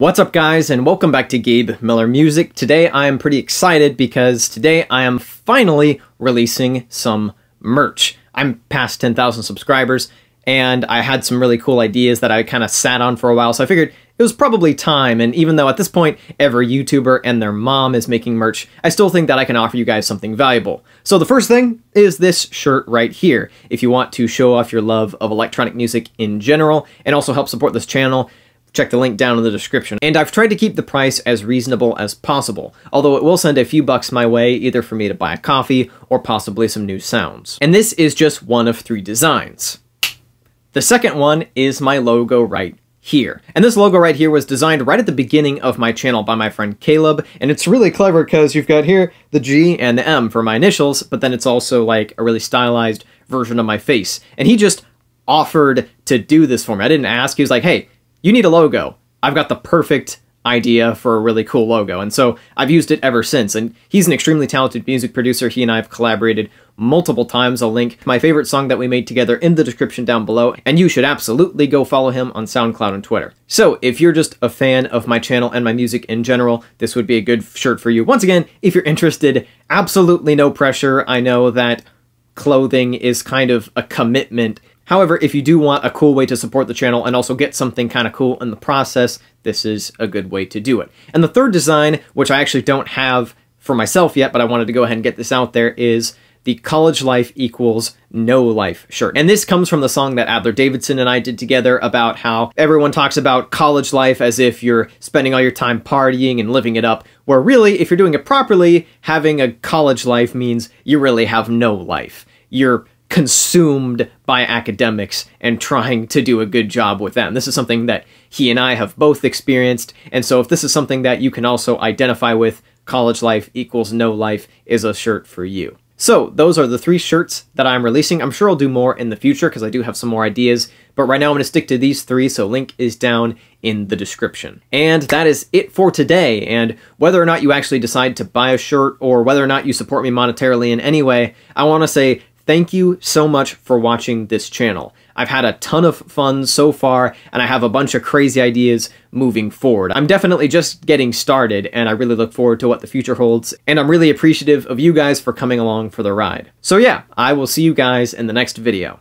What's up guys and welcome back to Gabe Miller Music. Today I am pretty excited because today I am finally releasing some merch. I'm past 10,000 subscribers and I had some really cool ideas that I kind of sat on for a while so I figured it was probably time and even though at this point every YouTuber and their mom is making merch, I still think that I can offer you guys something valuable. So the first thing is this shirt right here. If you want to show off your love of electronic music in general and also help support this channel, Check the link down in the description. And I've tried to keep the price as reasonable as possible, although it will send a few bucks my way either for me to buy a coffee or possibly some new sounds. And this is just one of three designs. The second one is my logo right here. And this logo right here was designed right at the beginning of my channel by my friend Caleb, and it's really clever because you've got here the G and the M for my initials, but then it's also like a really stylized version of my face. And he just offered to do this for me. I didn't ask. He was like, hey, you need a logo. I've got the perfect idea for a really cool logo. And so I've used it ever since. And he's an extremely talented music producer. He and I have collaborated multiple times. I'll link my favorite song that we made together in the description down below. And you should absolutely go follow him on SoundCloud and Twitter. So if you're just a fan of my channel and my music in general, this would be a good shirt for you. Once again, if you're interested, absolutely no pressure. I know that clothing is kind of a commitment However, if you do want a cool way to support the channel and also get something kind of cool in the process, this is a good way to do it. And the third design, which I actually don't have for myself yet, but I wanted to go ahead and get this out there, is the college life equals no life shirt. And this comes from the song that Adler Davidson and I did together about how everyone talks about college life as if you're spending all your time partying and living it up, where really, if you're doing it properly, having a college life means you really have no life. You're consumed by academics and trying to do a good job with them. This is something that he and I have both experienced, and so if this is something that you can also identify with, college life equals no life is a shirt for you. So those are the three shirts that I'm releasing. I'm sure I'll do more in the future because I do have some more ideas, but right now I'm going to stick to these three, so link is down in the description. And that is it for today, and whether or not you actually decide to buy a shirt or whether or not you support me monetarily in any way, I want to say Thank you so much for watching this channel. I've had a ton of fun so far, and I have a bunch of crazy ideas moving forward. I'm definitely just getting started, and I really look forward to what the future holds, and I'm really appreciative of you guys for coming along for the ride. So yeah, I will see you guys in the next video.